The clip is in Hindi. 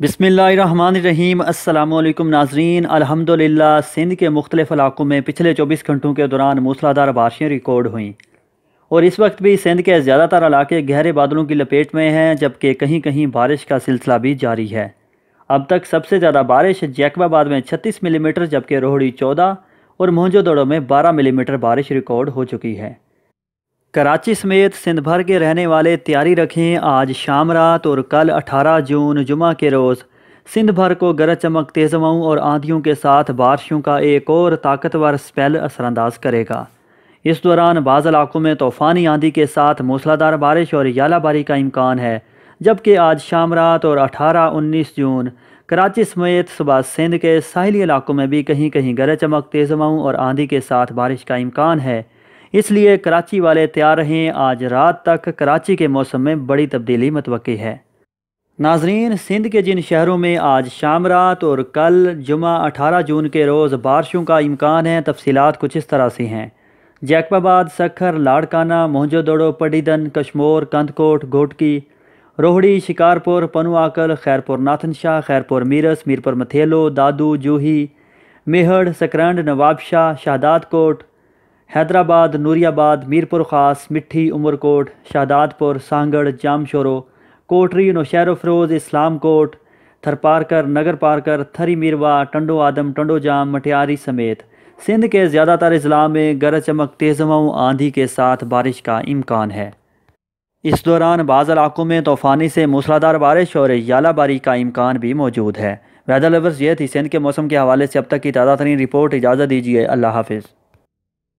बिसमीम अल्लाम नाजरीन। अल्हम्दुलिल्लाह, सिंध के मुख्तलिफ़ इलाकों में पिछले 24 घंटों के दौरान मूसलाधार बारिशें रिकॉर्ड हुई। और इस वक्त भी सिंध के ज़्यादातर इलाके गहरे बादलों की लपेट में हैं, जबकि कहीं कहीं बारिश का सिलसिला भी जारी है। अब तक सबसे ज़्यादा बारिश जैकबाबाद में छत्तीस मिलीमीटर, जबकि रोहड़ी चौदह और मोहजोदड़ो में बारह मिलीमीटर बारिश रिकॉर्ड हो चुकी है। कराची समेत सिंध भर के रहने वाले तैयारी रखें आज शाम रात और कल 18 जून जुमा के रोज़। सिंध भर को गरज चमक तेज़ हवाओं और आंधियों के साथ बारिशों का एक और ताकतवर स्पेल असरानंदाज करेगा। इस दौरान बाज़ इलाकों में तूफ़ानी आंधी के साथ मूसलाधार बारिश और यालाबारी का इम्कान है, जबकि आज शाम रात और अठारह उन्नीस जून। कराची समेत सुबह सिंध के साहली इलाकों में भी कहीं कहीं गरज चमक तेज़ हवाओं और आंधी के साथ बारिश का इम्कान है। इसलिए कराची वाले तैयार रहें। आज रात तक कराची के मौसम में बड़ी तब्दीली मतव है। नाजरीन, सिंध के जिन शहरों में आज शाम रात और कल जुमा 18 जून के रोज़ बारिशों का इम्कान है तफसीत कुछ इस तरह से हैं। जैकबाबाद, सखर, लाड़काना, मोहजोदड़ो, पडीदन, कश्मोर, कंदकोट घोटकी रोहड़ी, शिकारपुर, पनुआकल, खैरपुर नाथन शाह, खैरपुर मीरस, मीरपुर मथेलो, दादू, जूही, मेहड़ सकरंड नवाबशाह शाहदाद कोट हैदराबाद, नूरियाबाद, मीरपुर ख़ास मिठी उमरकोट शादादपुर सांगड़, जामशोरो, कोटरी, नौशहर फरोज़ इस्लाम कोट थरपारकर नगर पारकर थरी मीरवा, टंडो आदम, टंडो जाम, मटियारी समेत। सिंध के ज़्यादातर अजला में गरज चमक, तेज़ आंधी के साथ बारिश का इम्कान है। इस दौरान बाज़ इलाकों में तूफ़ानी से मूसलाधार बारिश और यालाबारी का इम्कान भी मौजूद है। वैदर लवर्स, ये थी सिंध के मौसम के हवाले से। अब तक की ताज़ा तरीन रिपोर्ट, इजाज़त दीजिए, अल्लाह हाफिज़।